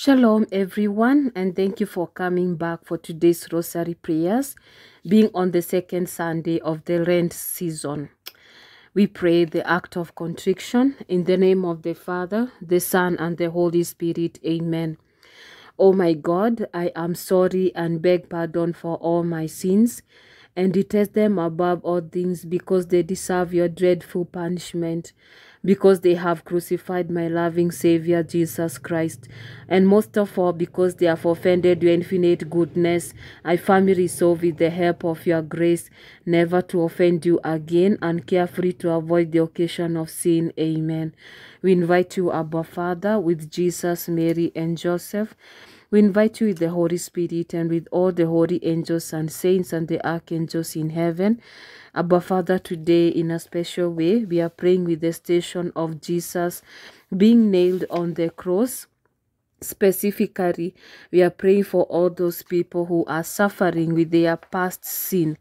Shalom, everyone, and thank you for coming back for today's Rosary prayers, being on the second Sunday of the Lent season. We pray the act of contrition in the name of the Father, the Son, and the Holy Spirit. Amen. O my God, I am sorry and beg pardon for all my sins and detest them above all things because they deserve your dreadful punishment because they have crucified my loving Savior Jesus Christ, and most of all because they have offended your infinite goodness. I firmly resolve with the help of your grace never to offend you again and carefully to avoid the occasion of sin. Amen. We invite you, Abba Father, with Jesus, Mary, and Joseph. We invite you with the Holy Spirit and with all the holy angels and saints and the archangels in heaven. Abba Father, today in a special way, we are praying with the station of Jesus being nailed on the cross. Specifically, we are praying for all those people who are suffering with their past sin,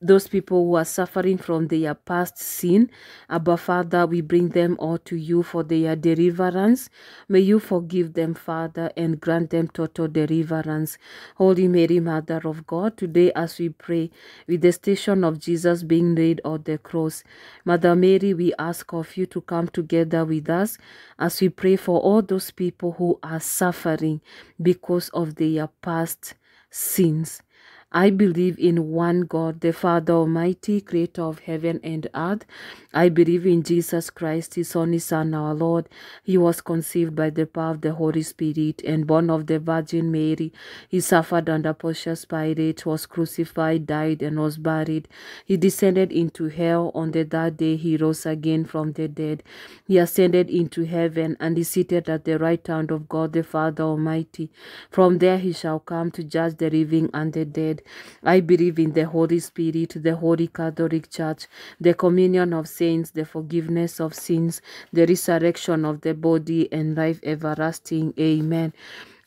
those people who are suffering from their past sin. Abba Father, we bring them all to you for their deliverance. May you forgive them, Father, and grant them total deliverance. Holy Mary, Mother of God, today as we pray with the station of Jesus being laid on the cross, Mother Mary, we ask of you to come together with us as we pray for all those people who are suffering because of their past sins. I believe in one God, the Father Almighty, creator of heaven and earth. I believe in Jesus Christ, his only Son, our Lord. He was conceived by the power of the Holy Spirit and born of the Virgin Mary. He suffered under Pontius Pilate, was crucified, died, and was buried. He descended into hell. On the third day, he rose again from the dead. He ascended into heaven and is seated at the right hand of God, the Father Almighty. From there, he shall come to judge the living and the dead. I believe in the Holy Spirit, the Holy Catholic Church, the communion of saints, the forgiveness of sins, the resurrection of the body, and life everlasting. Amen.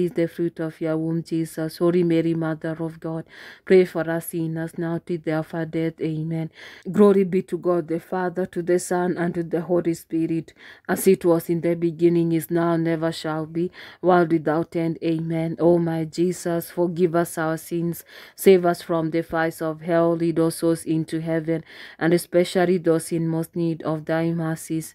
is the fruit of your womb, Jesus. Holy Mary, Mother of God, pray for us sinners now to the hour of death. Amen. Glory be to God the Father, to the Son, and to the Holy Spirit, as it was in the beginning, is now, never shall be, world without end. Amen. O my Jesus, forgive us our sins, save us from the fires of hell, lead us souls into heaven, and especially those in most need of thy mercies.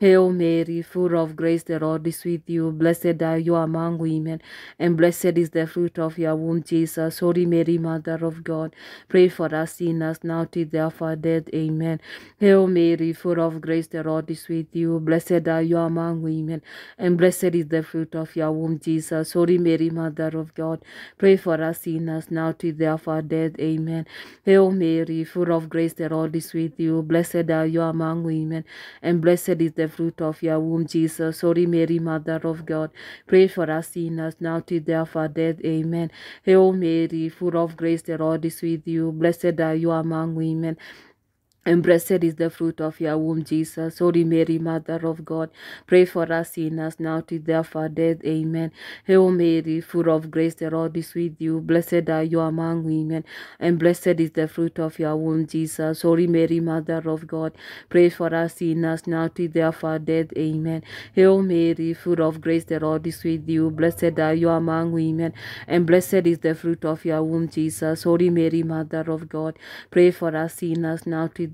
Hail Mary, full of grace, the Lord is with you. Blessed are you among women, and blessed is the fruit of your womb, Jesus. Holy Mary, Mother of God, pray for us sinners now to the hour death. Amen. Hail Mary, full of grace, the Lord is with you. Blessed are you among women, and blessed is the fruit of your womb, Jesus. Holy Mary, Mother of God, pray for us sinners now to the hour death. Amen. Hail Mary, full of grace, the Lord is with you. Blessed are you among women, and blessed is the fruit of your womb, Jesus. Holy Mary, Mother of God, pray for us sinners now to the hour of our death. Amen. Hail Mary, full of grace, the Lord is with you. Blessed are you among women, And blessed is the fruit of your womb, Jesus. Holy Mary, Mother of God, pray for us sinners now to death or death. Amen. Hail Mary, full of grace, the Lord is with you. Blessed are you among women, and blessed is the fruit of your womb, Jesus. Holy Mary, Mother of God, pray for us sinners now to death or death. Amen. Hail Mary, full of grace, the Lord is with you. Blessed are you among women, and blessed is the fruit of your womb, Jesus. Holy Mary, Mother of God, pray for us sinners now to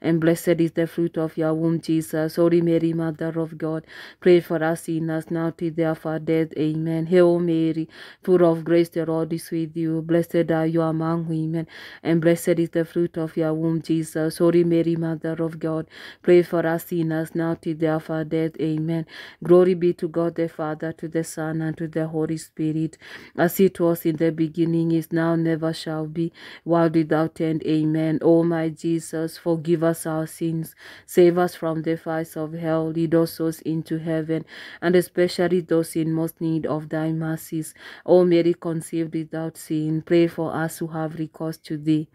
and blessed is the fruit of your womb, Jesus. Holy Mary, Mother of God, pray for us sinners now to the hour of death. Amen. Hail Mary, full of grace, the Lord is with you. Blessed are you among women, and blessed is the fruit of your womb, Jesus. Holy Mary, Mother of God, pray for us sinners now to the hour of death. Amen. Glory be to God the Father, to the Son, and to the Holy Spirit, as it was in the beginning, is now, never shall be, world without end. Amen. O my Jesus, forgive us our sins, save us from the fires of hell, lead us souls into heaven, and especially those in most need of thy mercies. O Mary, conceived without sin, pray for us who have recourse to thee.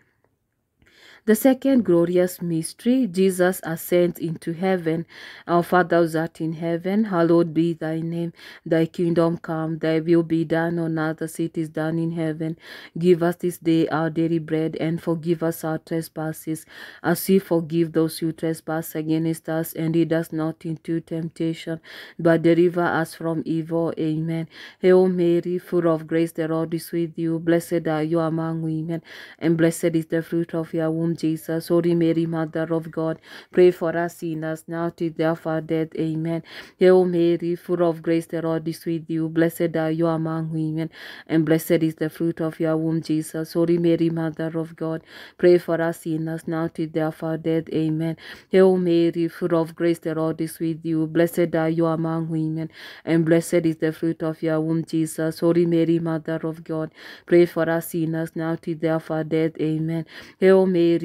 The second glorious mystery, Jesus ascends into heaven. Our Father who art in heaven, hallowed be thy name. Thy kingdom come, thy will be done on earth as it is done in heaven. Give us this day our daily bread, and forgive us our trespasses, as we forgive those who trespass against us. And lead us not into temptation, but deliver us from evil. Amen. Hail Mary, full of grace, the Lord is with you. Blessed are you among women, and blessed is the fruit of your womb, Jesus. Holy Mary, Mother of God, pray for us sinners now to the hour of death. Amen. Hail Mary, full of grace, the Lord is with you. Blessed are you among women, and blessed is the fruit of your womb, Jesus. Holy Mary, Mother of God, pray for us sinners now to the hour of death. Amen. Hail Mary, full of grace, the Lord is with you. Blessed are you among women, and blessed is the fruit of your womb, Jesus. Holy Mary, Mother of God, pray for us sinners now to the hour of death. Amen. Hail Mary,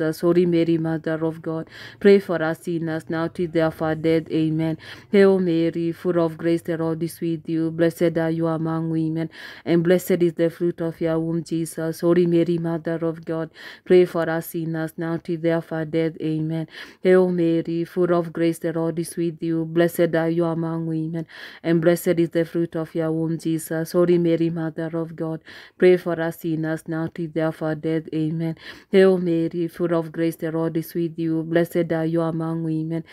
Holy Mary, Mother of God, pray for us sinners now to the our death. Amen. Hail Mary, full of grace, the Lord is with you. Blessed are you among women, and blessed is the fruit of your womb, Jesus. Holy Mary, Mother of God, pray for us sinners now to the our death. Amen. Hail Mary, full of grace, the Lord is with you. Blessed are you among women, and blessed is the fruit of your womb, Jesus. Holy Mary, Mother of God, pray for us sinners now to the our death. Amen. Hail Mary, full of grace, the Lord is with you. Blessed are you among women,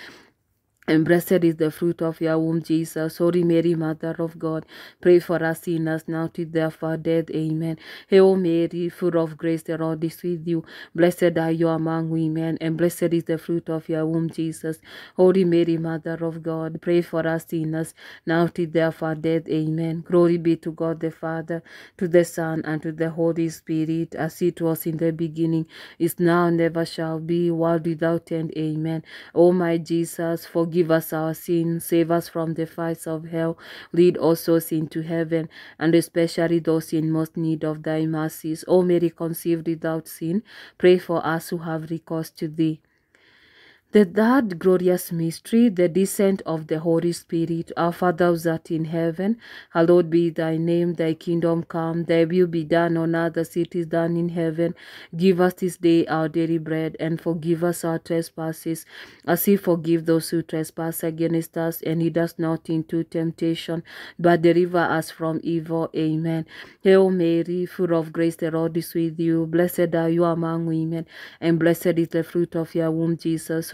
and blessed is the fruit of your womb, Jesus. Holy Mary, Mother of God, pray for us sinners now to the our death. Amen. Hail Mary, full of grace, the Lord is with you. Blessed are you among women, and blessed is the fruit of your womb, Jesus. Holy Mary, Mother of God, pray for us sinners now to the our death. Amen. Glory be to God the Father, to the Son, and to the Holy Spirit, as it was in the beginning, is now, and ever shall be, world without end. Amen. O my Jesus, forgive Forgive us our sins, save us from the fires of hell, lead all souls into heaven, and especially those in most need of thy mercies. O Mary, conceived without sin, pray for us who have recourse to thee. The third glorious mystery, the descent of the Holy Spirit. Our Father who art in heaven, hallowed be thy name, thy kingdom come, thy will be done on earth as it is done in heaven. Give us this day our daily bread, and forgive us our trespasses, as we forgive those who trespass against us, and lead us not into temptation, but deliver us from evil. Amen. Hail Mary, full of grace, the Lord is with you. Blessed are you among women, and blessed is the fruit of your womb, Jesus.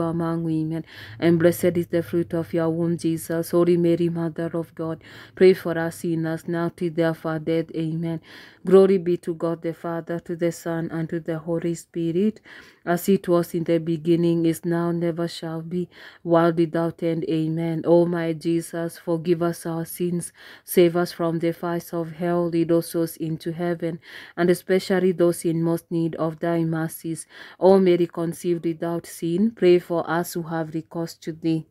among women, and blessed is the fruit of your womb, Jesus. Holy Mary, Mother of God, pray for us sinners now till the hour of death. Amen. Glory be to God the Father, to the Son, and to the Holy Spirit, as it was in the beginning, is now, never shall be, world without end. Amen. O my Jesus, forgive us our sins, save us from the fires of hell, lead us into heaven, and especially those in most need of thy mercies. O Mary, conceived without sin, pray for us who have recourse to thee.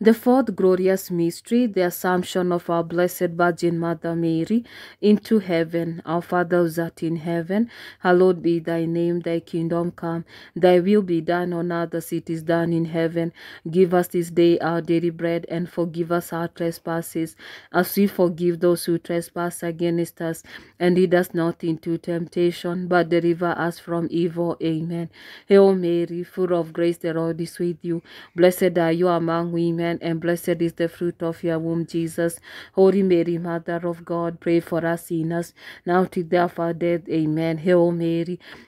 The fourth glorious mystery, the Assumption of our Blessed Virgin Mother Mary into heaven. Our Father who art in heaven, hallowed be thy name, thy kingdom come, thy will be done on earth as it is done in heaven. Give us this day our daily bread, and forgive us our trespasses, as we forgive those who trespass against us. And lead us not into temptation, but deliver us from evil. Amen. Hail Mary, full of grace, the Lord is with you. Blessed are you among women, and blessed is the fruit of your womb, Jesus. Holy Mary, Mother of God, pray for us sinners, now hour of our death. Amen. Hail Mary,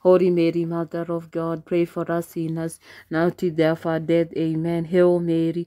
Holy Mary, Mother of God, pray for us sinners, now hour of our death. Amen. Hail Mary,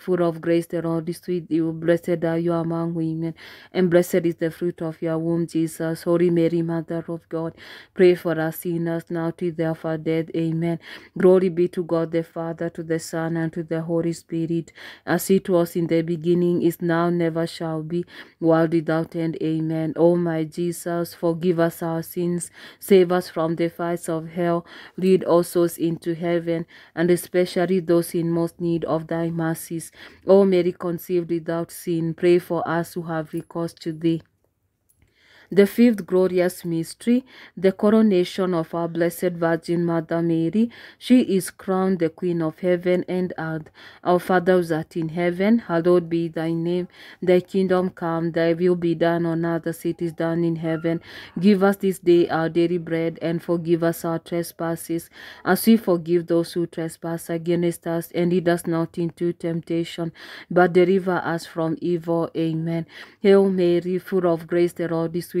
full of grace, the Lord is with you. Blessed are you among women, and blessed is the fruit of your womb, Jesus. Holy Mary, Mother of God, pray for us sinners now till the hour of death. Amen. Glory be to God the Father, to the Son, and to the Holy Spirit, as it was in the beginning, is now, never shall be, world without end. Amen. O my Jesus, forgive us our sins, save us from the fires of hell, lead all souls into heaven, and especially those in most need of thy mercies. O Mary, conceived without sin, pray for us who have recourse to thee. The fifth glorious mystery, the coronation of our Blessed Virgin Mother Mary. She is crowned the Queen of heaven and earth. Our Father who art in heaven, hallowed be thy name. Thy kingdom come, thy will be done on earth as it is done in heaven. Give us this day our daily bread, and forgive us our trespasses, as we forgive those who trespass against us. And lead us not into temptation, but deliver us from evil. Amen. Hail Mary, full of grace, the Lord is with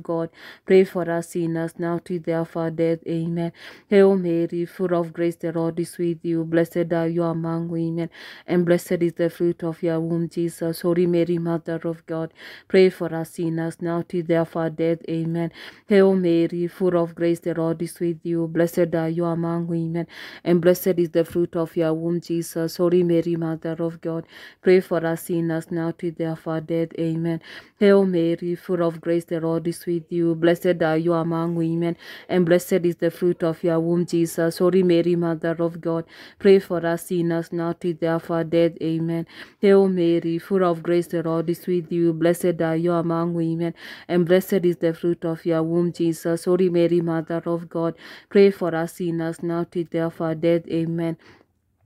God, pray for us sinners now hour of our death. Amen. Hail Mary, full of grace, the Lord is with you. Blessed are you among women, and blessed is the fruit of your womb, Jesus. Holy Mary, Mother of God, pray for us sinners now hour of our death. Amen. Hail Mary, full of grace, the Lord is with you. Blessed are you among women, and blessed is the fruit of your womb, Jesus. Holy Mary, Mother of God, pray for us sinners now to of our death. Amen. Hail Mary, full of grace, the Lord is with you. Blessed are you among women, and blessed is the fruit of your womb, Jesus. Holy Mary, Mother of God, pray for us sinners now till the hour death. Amen. Hail Mary, full of grace, the Lord is with you. Blessed are you among women, and blessed is the fruit of your womb, Jesus. Holy Mary, Mother of God, pray for us sinners now till the hour death. Amen.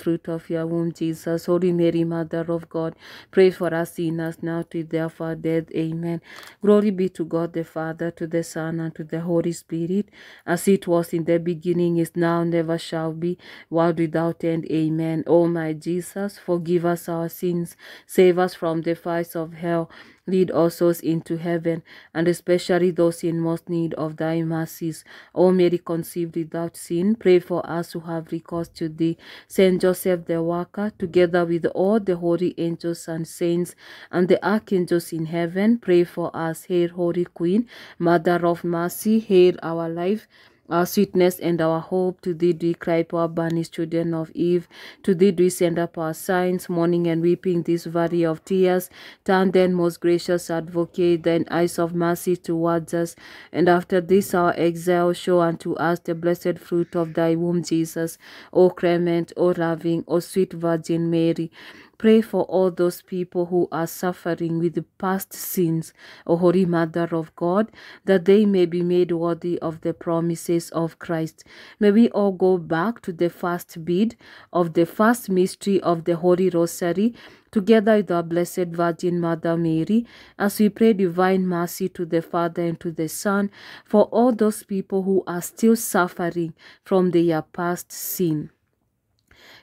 fruit of your womb, Jesus. Holy Mary, Mother of God, pray for us sinners now till the of our death. Amen. Glory be to God the Father, to the Son, and to the Holy Spirit, as it was in the beginning, is now, never shall be, world without end. Amen. O my Jesus, forgive us our sins, save us from the fires of hell, lead all souls into heaven, and especially those in most need of thy mercies. O Mary, conceived without sin, pray for us who have recourse to thee. Saint Joseph the worker, together with all the holy angels and saints, and the archangels in heaven, pray for us. Hail, Holy Queen, Mother of mercy, hail our life our sweetness and our hope. To thee do we cry, poor banished children of Eve. To thee do we send up our signs, mourning and weeping this valley of tears. Turn then, most gracious advocate, thine eyes of mercy towards us. And after this our exile, show unto us the blessed fruit of thy womb, Jesus. O clement, O loving, O sweet Virgin Mary. Pray for all those people who are suffering with past sins, O Holy Mother of God, that they may be made worthy of the promises of Christ. May we all go back to the first bead of the first mystery of the Holy Rosary, together with our Blessed Virgin Mother Mary, as we pray divine mercy to the Father and to the Son, for all those people who are still suffering from their past sin.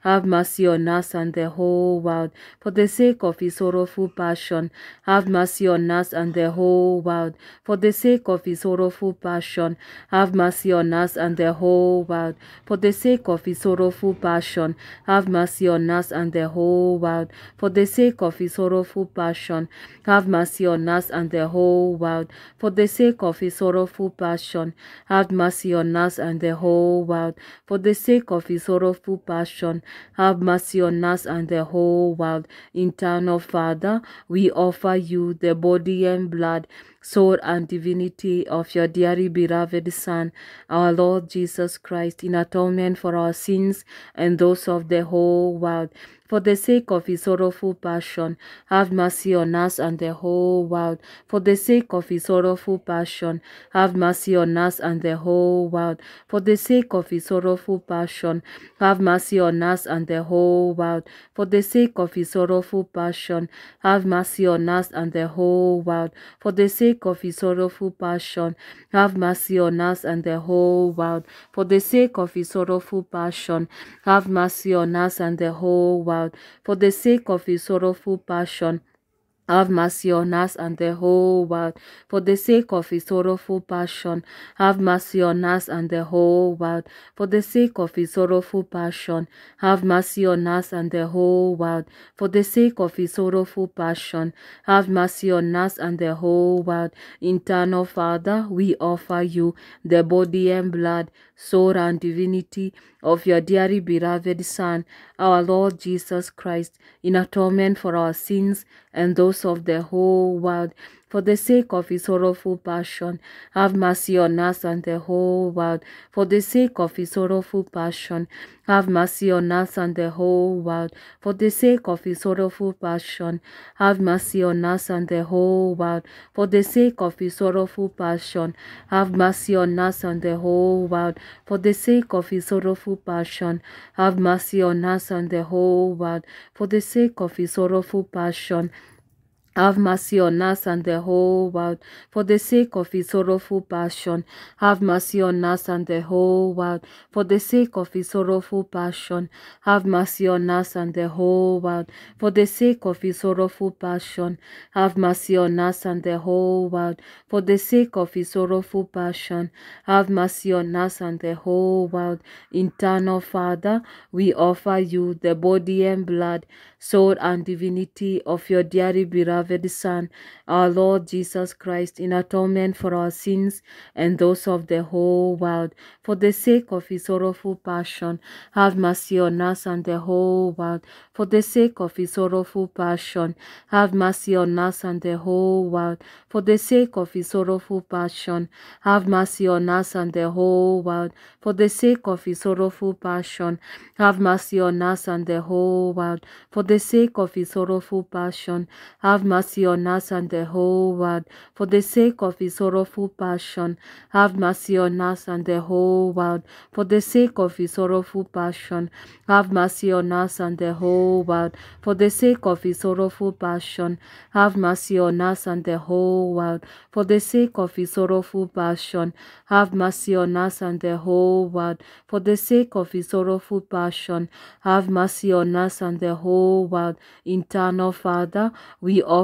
have mercy on us and the whole world. For the sake of his sorrowful passion, have mercy on us and the whole world. For the sake of his sorrowful passion, have mercy on us and the whole world. For the sake of his sorrowful passion, have mercy on us and the whole world. For the sake of his sorrowful passion, have mercy on us and the whole world. For the sake of his sorrowful passion, have mercy on us and the whole world. For the sake of his sorrowful passion, compassion. Have mercy on us and the whole world. Eternal Father, we offer you the body and blood soul and divinity of your dearly beloved Son, our Lord Jesus Christ, in atonement for our sins and those of the whole world. For the sake of his sorrowful passion, have mercy on us and the whole world. For the sake of his sorrowful passion, have mercy on us and the whole world. For the sake of his sorrowful passion, have mercy on us and the whole world. For the sake of his sorrowful passion, have mercy on us and the whole world. For the sake of his sorrowful passion, have mercy on us and the whole world. For the sake of his sorrowful passion, have mercy on us and the whole world world. For the sake of his sorrowful passion, have mercy on us and the whole world. For the sake of his sorrowful passion, have mercy on us and the whole world. For the sake of his sorrowful passion, have mercy on us and the whole world. For the sake of his sorrowful passion, have mercy on us and the whole world. Eternal Father, we offer you the body and blood, soul and divinity of your dearly beloved Son, our Lord Jesus Christ, in atonement for our sins and those of the whole world for the sake of his sorrowful passion. Have mercy on us and the whole world. For the sake of his sorrowful passion. Have mercy on us and the whole world. For the sake of his sorrowful passion. Have mercy on us and the whole world. For the sake of his sorrowful passion. Have mercy on us and the whole world. For the sake of his sorrowful passion. Have mercy on us and the whole world. For the sake of his sorrowful passion. Have mercy on us and the whole world, for the sake of his sorrowful passion. Have mercy on us and the whole world, for the sake of his sorrowful passion. Have mercy on us and the whole world, for the sake of his sorrowful passion. Have mercy on us and the whole world, for the sake of his sorrowful passion. Have mercy on us and the whole world. Eternal Father, we offer you the body and blood, soul and divinity of your dearly beloved beloved Son, our Lord Jesus Christ, in atonement for our sins and those of the whole world. For the sake of his sorrowful passion, have mercy on us and the whole world. For the sake of his sorrowful passion, have mercy on us and the whole world. For the sake of his sorrowful passion, have mercy on us and the whole world. For the sake of his sorrowful passion, have mercy on us and the whole world. For the sake of his sorrowful passion, have mercy on us and the whole world. For the sake of his sorrowful passion, have mercy on us and the whole world. For the sake of his sorrowful passion, have mercy on us and the whole world. For the sake of his sorrowful passion, have mercy on us and the whole world. For the sake of his sorrowful passion, have mercy on us and the whole world. For the sake of his sorrowful passion, have mercy on us and the whole world. Eternal Father, we offer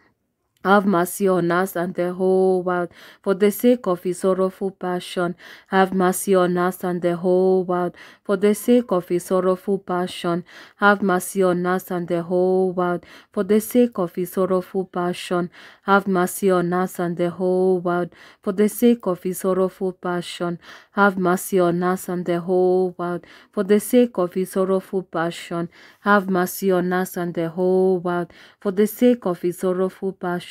Have mercy on us and the whole world. For the sake of his sorrowful passion, have mercy on us and the whole world. For the sake of his sorrowful passion, have mercy on us and the whole world. For the sake of his sorrowful passion, have mercy on us and the whole world. For the sake of his sorrowful passion, have mercy on us and the whole world. For the sake of his sorrowful passion, have mercy on us and the whole world. For the sake of his sorrowful passion,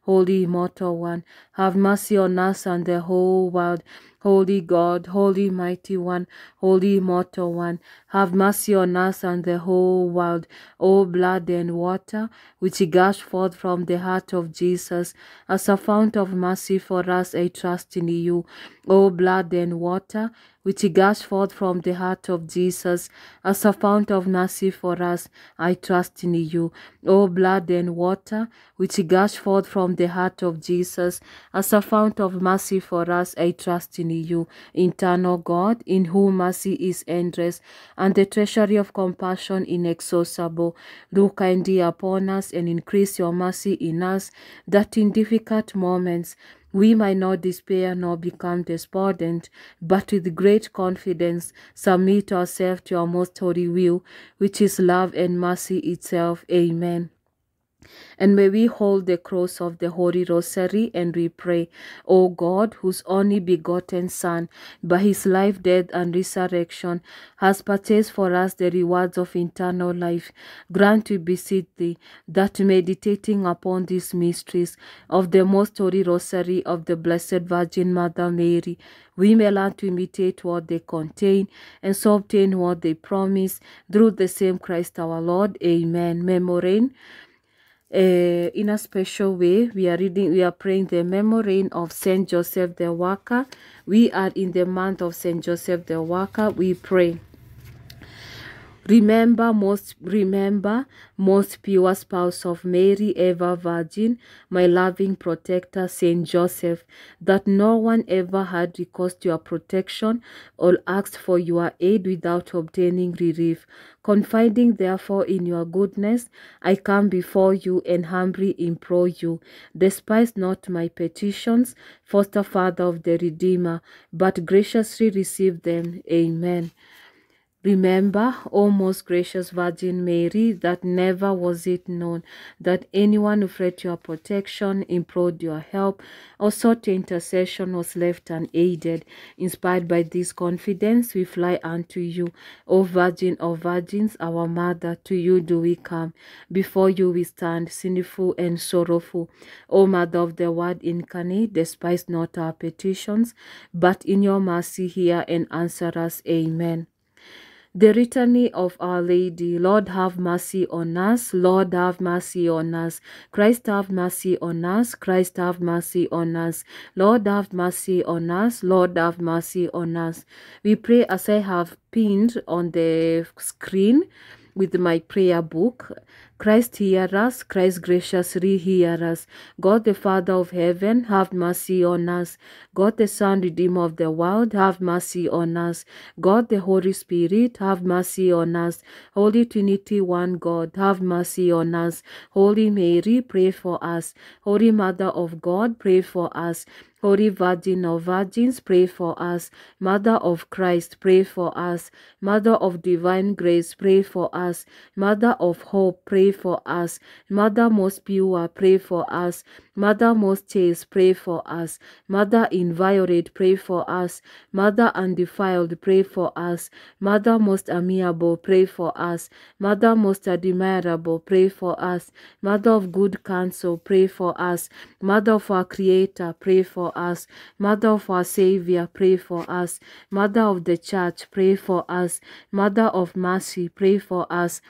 Holy Immortal One, have mercy on us and the whole world. Holy God, Holy Mighty One, Holy Immortal One, have mercy on us and the whole world. O blood and water, which gush forth from the heart of Jesus, as a fount of mercy for us, I trust in you. O blood and water, which gush forth from the heart of Jesus, as a fount of mercy for us, I trust in you. O blood and water, which gush forth from the heart of Jesus, as a fount of mercy for us, I trust in you. Eternal God, in whom mercy is endless, and the treasury of compassion inexhaustible, look kindly upon us and increase your mercy in us, that in difficult moments we might not despair nor become despondent, but with great confidence submit ourselves to your most holy will, which is love and mercy itself. Amen. And may we hold the cross of the Holy Rosary and we pray, O God, whose only begotten Son, by his life, death, and resurrection, has purchased for us the rewards of eternal life, grant, we beseech thee, that meditating upon these mysteries of the most Holy Rosary of the Blessed Virgin Mother Mary, we may learn to imitate what they contain and so obtain what they promise through the same Christ our Lord. Amen. Memorare uh, in a special way. We are reading we are praying the memory of saint joseph the worker. We are in the month of saint joseph the worker. We pray Remember, most remember, most pure spouse of Mary, ever virgin, my loving protector, Saint Joseph, that no one ever had recourse to your protection or asked for your aid without obtaining relief. Confiding therefore in your goodness, I come before you and humbly implore you. Despise not my petitions, foster father of the Redeemer, but graciously receive them. Amen. Remember, O most gracious Virgin Mary, that never was it known that anyone who fled your protection, implored your help, or sought your intercession was left unaided. Inspired by this confidence, we fly unto you. O Virgin of Virgins, our Mother, to you do we come. Before you we stand, sinful and sorrowful. O Mother of the Word incarnate, despise not our petitions, but in your mercy hear and answer us. Amen. The Litany of Our Lady, Lord have mercy on us, Lord have mercy on us, Christ have mercy on us, Christ have mercy on us, Lord have mercy on us, Lord have mercy on us. We pray as I have pinned on the screen with my prayer book. Christ hear us, Christ graciously hear us. God the Father of heaven, have mercy on us. God the Son, Redeemer of the world, have mercy on us. God the Holy Spirit, have mercy on us. Holy Trinity, one God, have mercy on us. Holy Mary, pray for us. Holy Mother of God, pray for us. Holy Virgin of Virgins, pray for us. Mother of Christ, pray for us. Mother of Divine Grace, pray for us. Mother of Hope, pray for us. Mother most pure, pray for us. Mother most chaste, pray for us. Mother inviolate, pray for us. Mother undefiled, pray for us. Mother most amiable, pray for us. Mother most admirable, pray for us. Mother of good counsel, pray for us. Mother of our Creator, pray for us. Mother of our Savior, pray for us. Mother of the Church, pray for us. Mother of mercy, pray for us.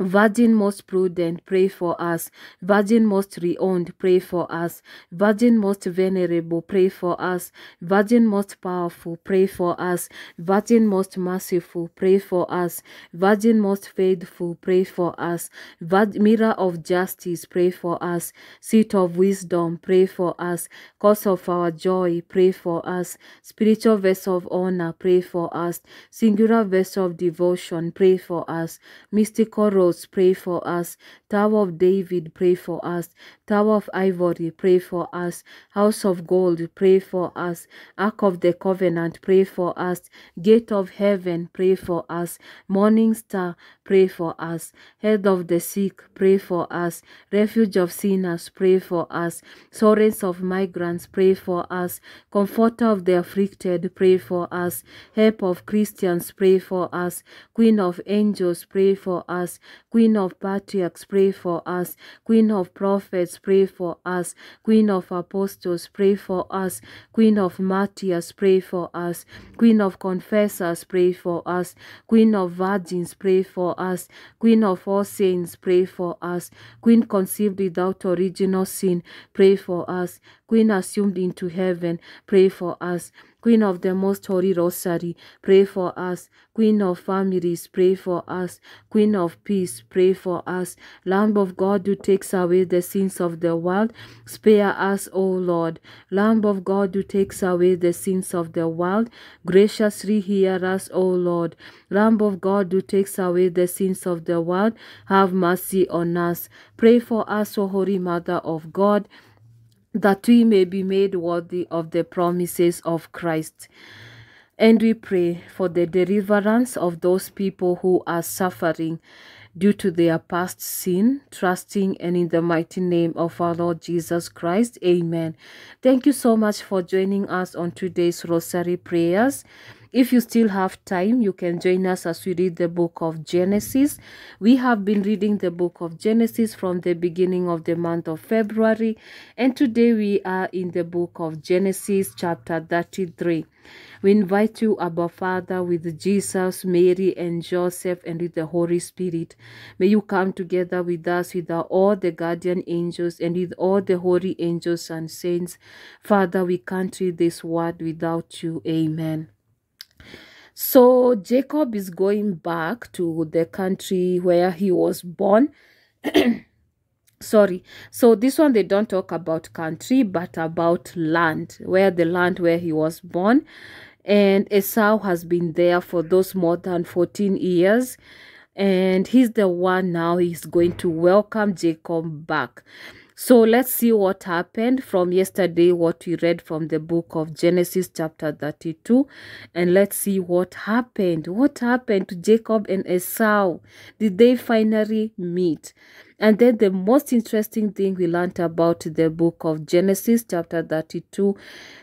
Virgin most prudent, pray for us. Virgin most renowned, pray for us. Virgin most venerable, pray for us. Virgin most powerful, pray for us. Virgin most merciful, pray for us. Virgin most faithful, pray for us. Vir- mirror of justice, pray for us. Seat of wisdom, pray for us. Cause of our joy, pray for us. Spiritual vessel of honor, pray for us. Singular vessel of devotion, pray for us. Mystical rose, pray for us. Tower of David, pray for us. Tower of Ivory, pray for us. House of Gold, pray for us. Ark of the Covenant, pray for us. Gate of Heaven, pray for us. Morning Star, pray for us. Head of the sick, pray for us. Refuge of sinners, pray for us. Sorrows of migrants, pray for us. Comforter of the afflicted, pray for us. Help of Christians, pray for us. Queen of angels, pray for us. Queen of patriarchs, pray for us. Queen of prophets, pray for us. Queen of apostles, pray for us. Queen of martyrs, pray for us. Queen of confessors, pray for us. Queen of virgins, pray for us. Queen of all saints, pray for us. Queen conceived without original sin, pray for us. Queen assumed into heaven, pray for us. Queen of the Most Holy Rosary, pray for us. Queen of families, pray for us. Queen of peace, pray for us. Lamb of God who takes away the sins of the world, spare us, O Lord. Lamb of God who takes away the sins of the world, graciously hear us, O Lord. Lamb of God who takes away the sins of the world, have mercy on us. Pray for us, O Holy Mother of God that we may be made worthy of the promises of Christ. And we pray for the deliverance of those people who are suffering due to their past sin, trusting and in the mighty name of our Lord Jesus Christ. Amen. Thank you so much for joining us on today's Rosary prayers. If you still have time, you can join us as we read the book of Genesis. We have been reading the book of Genesis from the beginning of the month of February, and today we are in the book of Genesis, chapter 33. We invite you, Abba Father, with Jesus, Mary, and Joseph, and with the Holy Spirit. May you come together with us, with all the guardian angels, and with all the holy angels and saints. Father, we can't read this word without you. Amen. So Jacob is going back to the country where he was born. Sorry. So this one they don't talk about country but about land, where the land where he was born. And Esau has been there for those more than 14 years. And he's the one now he's going to welcome Jacob back. So let's see what happened from yesterday, what we read from the book of Genesis, chapter 32. And let's see what happened. What happened to Jacob and Esau? Did they finally meet? And then the most interesting thing we learned about the book of Genesis, chapter 32,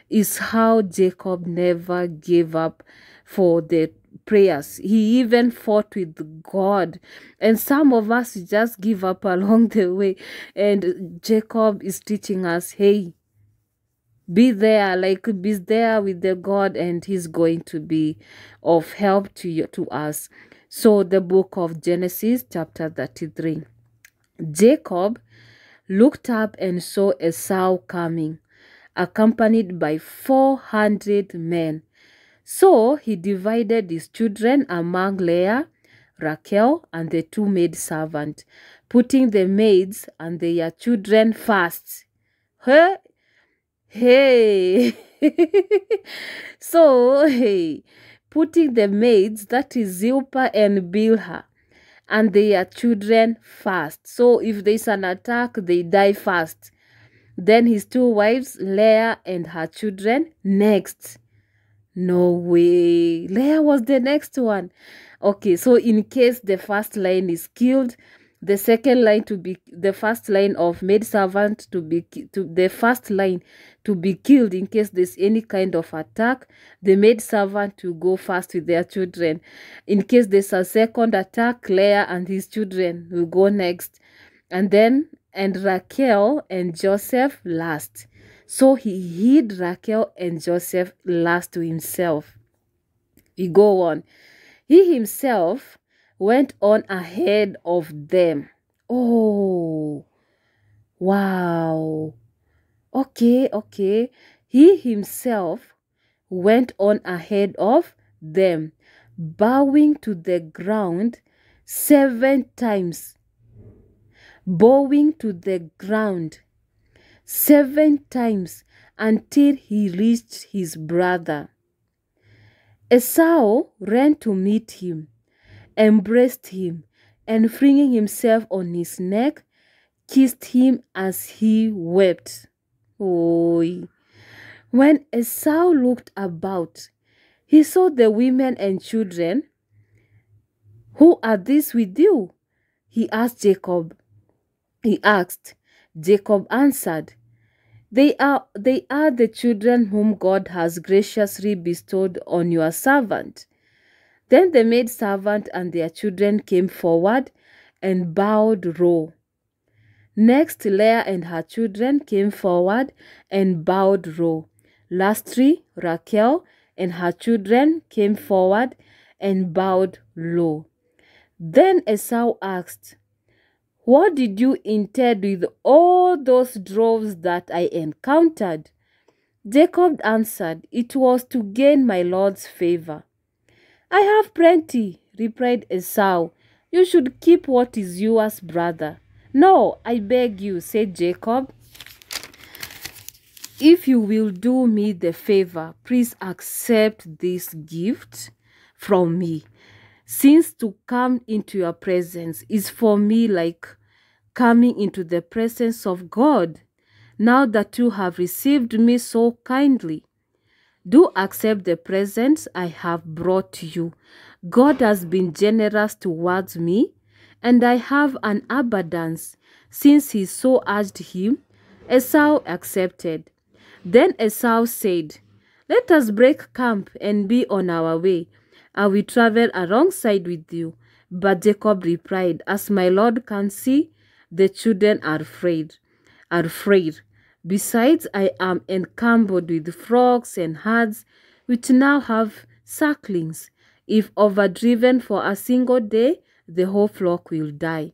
is how Jacob never gave up for the prayers. He even fought with God. And some of us just give up along the way. And Jacob is teaching us, hey, be there, like be there with the God, and He's going to be of help to you to us. So the book of Genesis, chapter 33. Jacob looked up and saw Esau coming, accompanied by 400 men. So he divided his children among Leah, Rachel, and the two maid servants, putting the maids and their children first. Hey, hey. so, hey, putting the maids, that is Zilpah and Bilhah, and their children first. So if there's an attack, they die first. Then his two wives, Leah and her children, next. No way. Leah was the next one. Okay, so in case the first line is killed, the second line to be the first line of maid servant to be to the first line to be killed in case there's any kind of attack the maid servant to go first with their children in case there's a second attack Leah and his children will go next and then and Raquel and Joseph last so he hid Rachel and Joseph last to himself we go on he himself went on ahead of them. Oh, wow. Okay, okay. He himself went on ahead of them, bowing to the ground seven times. Bowing to the ground seven times until he reached his brother. Esau ran to meet him, embraced him, and flinging himself on his neck, kissed him as he wept. Oy. When Esau looked about, he saw the women and children. Who are these with you? He asked Jacob. He asked. Jacob answered, they are, they are the children whom God has graciously bestowed on your servant. Then the maid servant and their children came forward and bowed low. Next, Leah and her children came forward and bowed low. Lastly, Rachel and her children came forward and bowed low. Then Esau asked, what did you intend with all those droves that I encountered? Jacob answered, It was to gain my Lord's favor. I have plenty, replied Esau. You should keep what is yours, brother. No, I beg you, said Jacob. If you will do me the favor, please accept this gift from me since to come into your presence is for me like coming into the presence of God. Now that you have received me so kindly, do accept the presents I have brought you. God has been generous towards me, and I have an abundance. Since he so urged him, Esau accepted. Then Esau said, Let us break camp and be on our way. I will travel alongside with you. But Jacob replied, As my Lord can see, the children are afraid. Are afraid. Besides, I am encumbered with frogs and herds, which now have sucklings. If overdriven for a single day, the whole flock will die.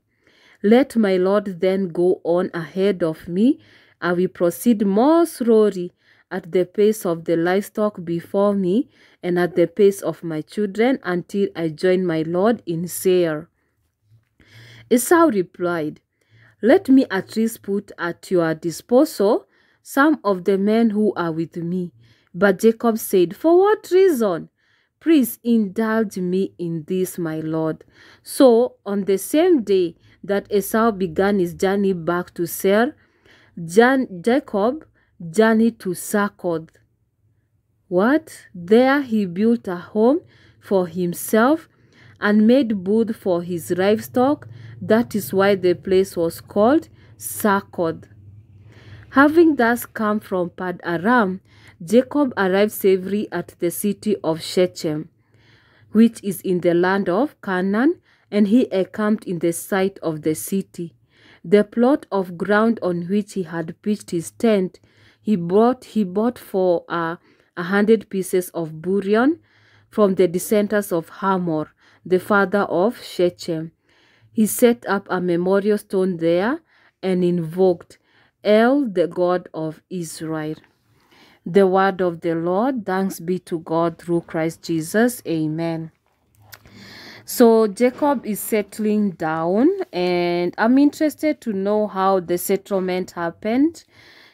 Let my Lord then go on ahead of me. I will proceed more slowly at the pace of the livestock before me and at the pace of my children until I join my Lord in Seir. Esau replied, Let me at least put at your disposal some of the men who are with me. But Jacob said, For what reason? Please indulge me in this, my Lord. So, on the same day that Esau began his journey back to Seir, Jan Jacob journeyed to Succoth. What? There he built a home for himself and made wood for his livestock. That is why the place was called Succoth. Having thus come from Paddan-aram, Jacob arrived safely at the city of Shechem, which is in the land of Canaan, and he encamped in the sight of the city. The plot of ground on which he had pitched his tent he bought he bought for uh, a hundred pieces of bullion from the dissenters of Hamor, the father of Shechem. He set up a memorial stone there and invoked El, the God of Israel. The word of the Lord, thanks be to God through Christ Jesus. Amen. So Jacob is settling down and I'm interested to know how the settlement happened.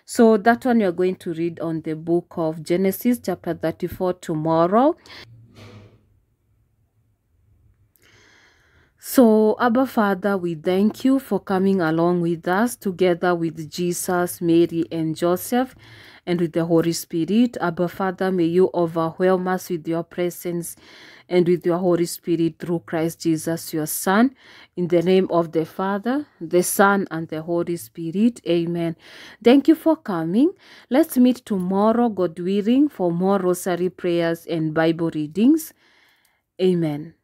So that one you're going to read on the book of Genesis chapter 34 tomorrow. So, Abba Father, we thank you for coming along with us together with Jesus, Mary, and Joseph, and with the Holy Spirit. Abba Father, may you overwhelm us with your presence and with your Holy Spirit through Christ Jesus, your Son. In the name of the Father, the Son, and the Holy Spirit. Amen. Thank you for coming. Let's meet tomorrow, God willing, for more rosary prayers and Bible readings. Amen.